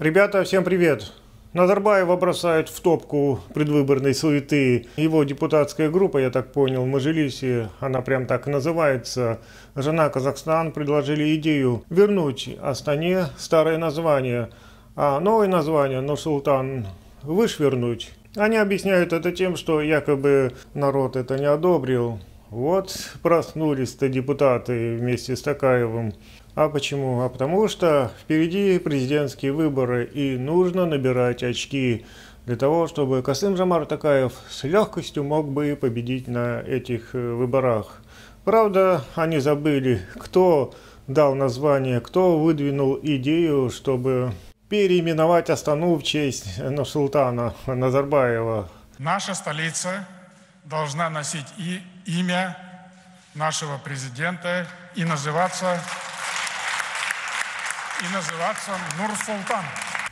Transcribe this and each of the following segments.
Ребята, всем привет! Назарбаева бросают в топку предвыборной суеты. Его депутатская группа, я так понял, Мажилиси, она прям так и называется. Жена Казахстан предложили идею вернуть Астане старое название, а новое название Нур-Султан вышвернуть. Они объясняют это тем, что якобы народ это не одобрил. Вот проснулись-то депутаты вместе с Такаевым. А почему? А потому что впереди президентские выборы и нужно набирать очки для того, чтобы Касым Жамар Такаев с легкостью мог бы победить на этих э, выборах. Правда, они забыли, кто дал название, кто выдвинул идею, чтобы переименовать Астану в честь Нурсултана Назарбаева. Наша столица должна носить и имя нашего президента и называться и называться Нур-Султан.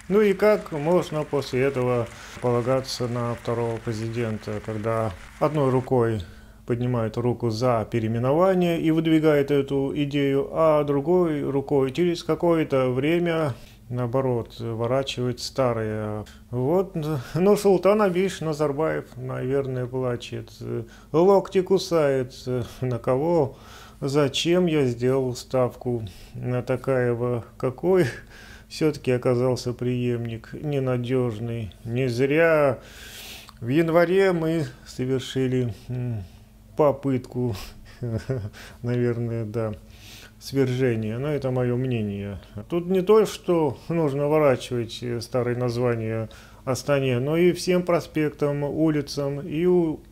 Ну и как можно после этого полагаться на второго президента, когда одной рукой поднимает руку за переименование и выдвигает эту идею, а другой рукой через какое-то время наоборот, ворачивает старые. Вот, ну, Султан Абиш Назарбаев, наверное, плачет. Локти кусает. На кого? Зачем я сделал ставку на Такаева? Какой все-таки оказался преемник ненадежный. Не зря в январе мы совершили попытку, наверное, да, свержения. Но это мое мнение. Тут не то, что нужно ворачивать старые названия Астане, но и всем проспектам, улицам. И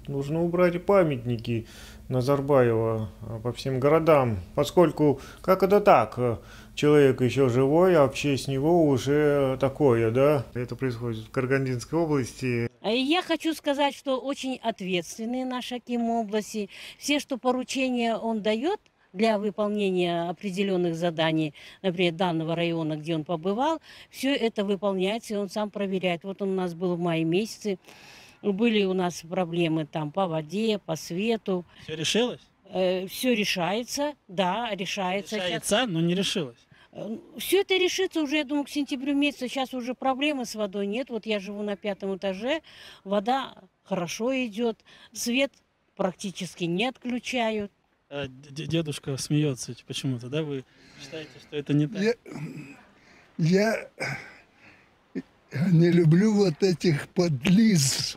нужно убрать памятники Назарбаева по всем городам, поскольку, как это так, человек еще живой, а в честь него уже такое, да? Это происходит в Каргандинской области. А я хочу сказать, что очень ответственный наш Аким области. Все, что поручения он дает – для выполнения определенных заданий, например, данного района, где он побывал, все это выполняется, и он сам проверяет. Вот он у нас был в мае месяце, были у нас проблемы там по воде, по свету. Все решилось? Э, все решается, да, решается. Решается, но не решилось. Э, все это решится уже, я думаю, к сентябрю месяцу. Сейчас уже проблемы с водой нет. Вот я живу на пятом этаже, вода хорошо идет, свет практически не отключают. А дедушка смеется почему-то, да? Вы считаете, что это не так? Я, я не люблю вот этих подлиз.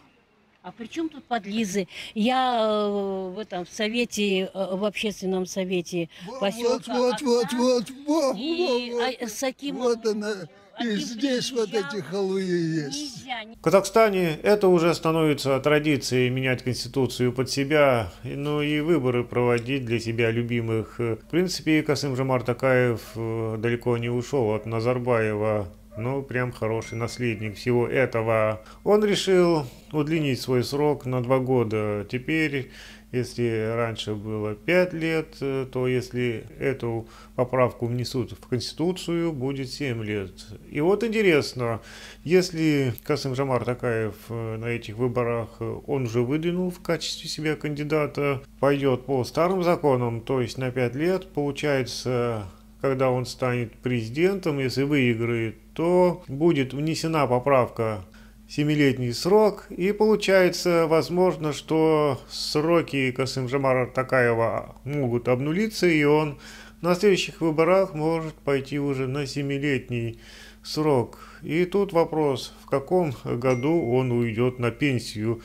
А при чем тут подлизы? Я э, в этом в совете, э, в общественном совете вот, поселка вот, вот, вот, вот, и вот, вот, с Акимом, вот она. И здесь вот эти халуи есть. В Казахстане это уже становится традицией менять конституцию под себя, ну и выборы проводить для себя любимых. В принципе, Касым Жамар Такаев э, далеко не ушел от Назарбаева ну, прям хороший наследник всего этого. Он решил удлинить свой срок на два года. Теперь если раньше было 5 лет, э, то если эту поправку внесут в Конституцию, будет 7 лет. И вот интересно, если Касым Жамар Такаев э, на этих выборах, э, он уже выдвинул в качестве себя кандидата, пойдет по старым законам, то есть на 5 лет, получается, когда он станет президентом, если выиграет, то будет внесена поправка семилетний срок, и получается возможно, что сроки Касым-Жамара Такаева могут обнулиться, и он на следующих выборах может пойти уже на семилетний срок. И тут вопрос, в каком году он уйдет на пенсию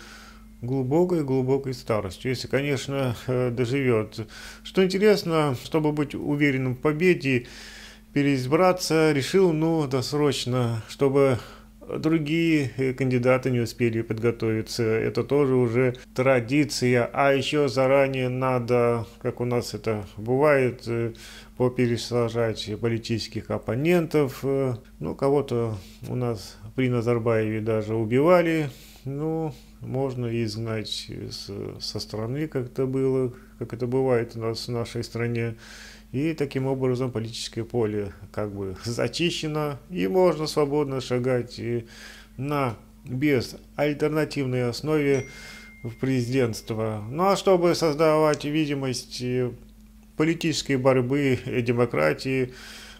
глубокой-глубокой старостью, если, конечно, доживет. Что интересно, чтобы быть уверенным в победе, переизбраться решил, ну, досрочно, чтобы другие э, кандидаты не успели подготовиться. Это тоже уже традиция. А еще заранее надо, как у нас это бывает, э, попересажать политических оппонентов. Э, ну, кого-то у нас при Назарбаеве даже убивали. Ну, можно изгнать с, со страны, как это было, как это бывает у нас в нашей стране. И таким образом политическое поле как бы зачищено, и можно свободно шагать на без альтернативной основе в президентство. Ну а чтобы создавать видимость политической борьбы и демократии,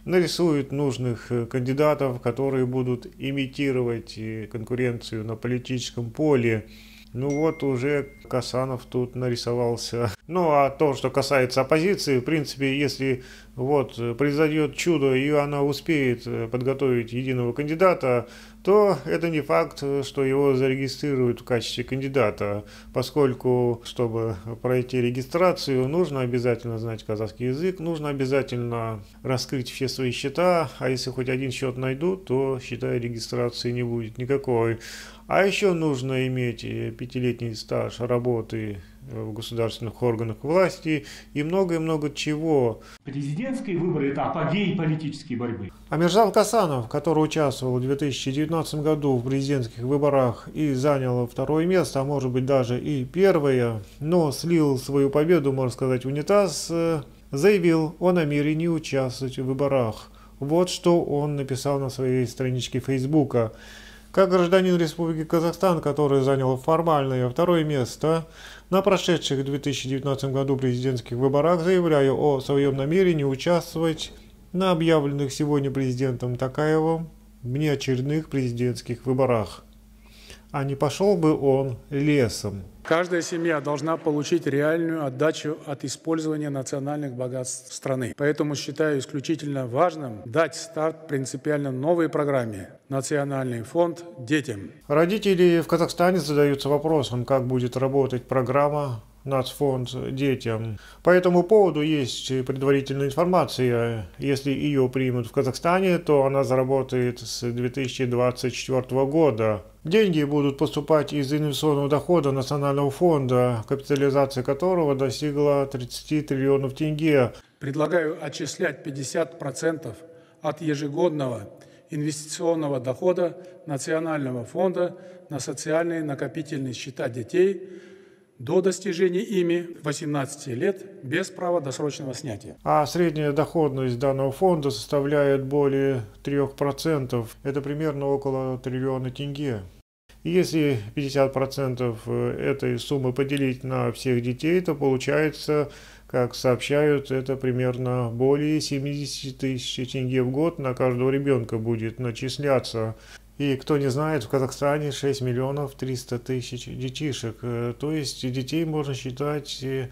нарисует нужных кандидатов, которые будут имитировать конкуренцию на политическом поле. Ну вот уже Касанов тут нарисовался. Ну а то, что касается оппозиции, в принципе, если вот произойдет чудо и она успеет подготовить единого кандидата, то это не факт, что его зарегистрируют в качестве кандидата, поскольку, чтобы пройти регистрацию, нужно обязательно знать казахский язык, нужно обязательно раскрыть все свои счета, а если хоть один счет найдут, то, считай, регистрации не будет никакой. А еще нужно иметь пятилетний стаж работы в государственных органах власти и много-много чего. Президентские выборы – это апогей политической борьбы. А Миржан Касанов, который участвовал в 2019 году в президентских выборах и занял второе место, а может быть даже и первое, но слил свою победу, можно сказать, унитаз, заявил о намерении участвовать в выборах. Вот что он написал на своей страничке Фейсбука. Как гражданин Республики Казахстан, который занял формальное второе место на прошедших в 2019 году президентских выборах, заявляю о своем намерении участвовать на объявленных сегодня президентом Такаевым внеочередных президентских выборах. А не пошел бы он лесом. Каждая семья должна получить реальную отдачу от использования национальных богатств страны. Поэтому считаю исключительно важным дать старт принципиально новой программе «Национальный фонд детям». Родители в Казахстане задаются вопросом, как будет работать программа нацфонд детям. По этому поводу есть предварительная информация. Если ее примут в Казахстане, то она заработает с 2024 года. Деньги будут поступать из инвестиционного дохода Национального фонда, капитализация которого достигла 30 триллионов тенге. Предлагаю отчислять 50% от ежегодного инвестиционного дохода Национального фонда на социальные накопительные счета детей – до достижения ими 18 лет без права досрочного снятия. А средняя доходность данного фонда составляет более 3%. Это примерно около триллиона тенге. Если 50% э, этой суммы поделить на всех детей, то получается, как сообщают, это примерно более 70 тысяч тенге в год на каждого ребенка будет начисляться. И кто не знает, в Казахстане 6 миллионов 300 тысяч детишек. Э, то есть детей можно считать э,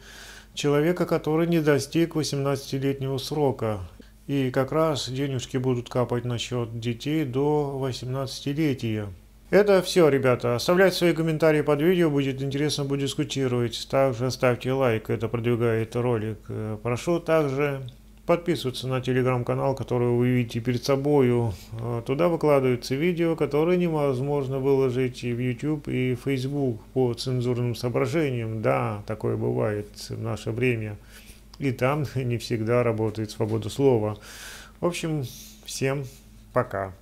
человека, который не достиг 18-летнего срока. И как раз денежки будут капать на счет детей до 18-летия. Это все, ребята. Оставляйте свои комментарии под видео, будет интересно будет дискутировать. Также ставьте лайк, это продвигает ролик. Э, прошу также подписываться на телеграм-канал, который вы видите перед собой. А, туда выкладываются видео, которые невозможно выложить и в YouTube, и в Facebook по цензурным соображениям. Да, такое бывает в наше время. И там не всегда работает свобода слова. В общем, всем пока.